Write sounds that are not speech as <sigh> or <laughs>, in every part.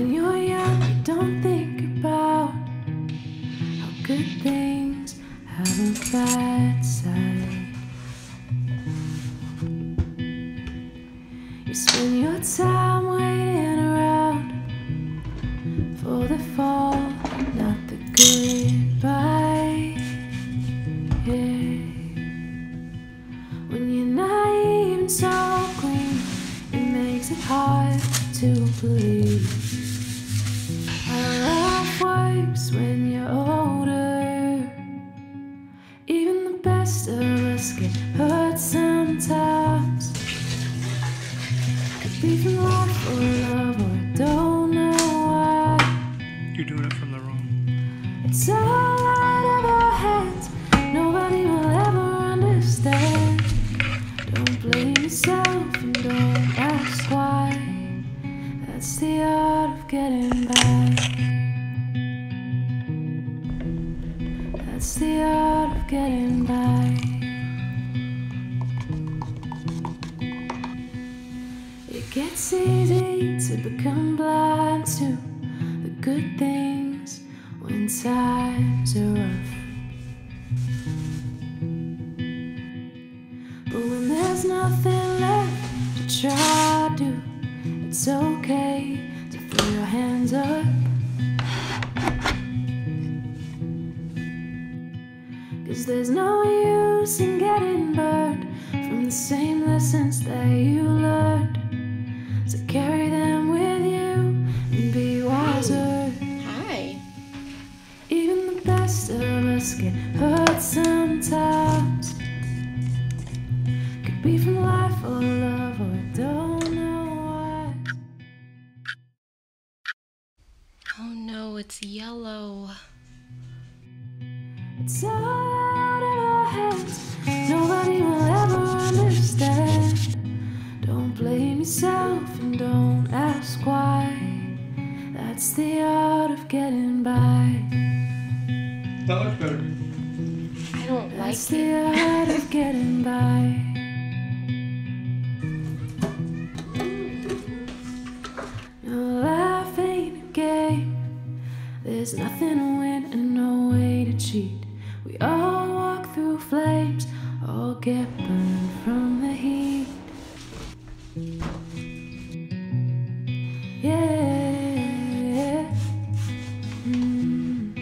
when you're young, you don't think about how good things have a bad side. You spend your time waiting around for the fall, not the goodbye. Yeah. When you're naive and so green, it makes it hard to believe. How life works when you're older. Even the best of us get hurt sometimes. Could be from life or love, or don't know why. You're doing it from the wrong. It's all out of our hands. Nobody will ever understand. Don't blame yourself and don't. That's the art of getting by. That's the art of getting by. It gets easy to become blind to the good things when times are rough. But when there's nothing left to try to do, it's okay to throw your hands up. Cause there's no use in getting burned from the same lessons that you learned. So carry them Oh no, it's yellow. It's all out of our hands. Nobody will ever understand. Don't blame yourself and don't ask why. That's the art of getting by. That looks better. I don't like That's it. the art of getting by. <laughs> No, There's nothing to win and no way to cheat. We all walk through flames, all get burned from the heat. Yeah. Mm.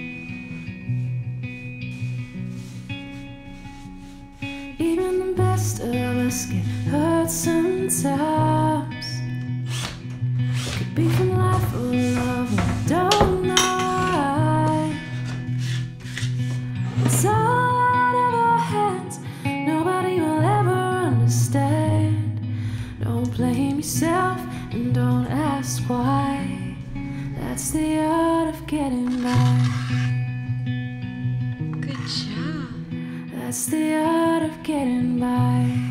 Even the best of us get hurt sometimes. Could be from life getting by. Good job. That's the art of getting by.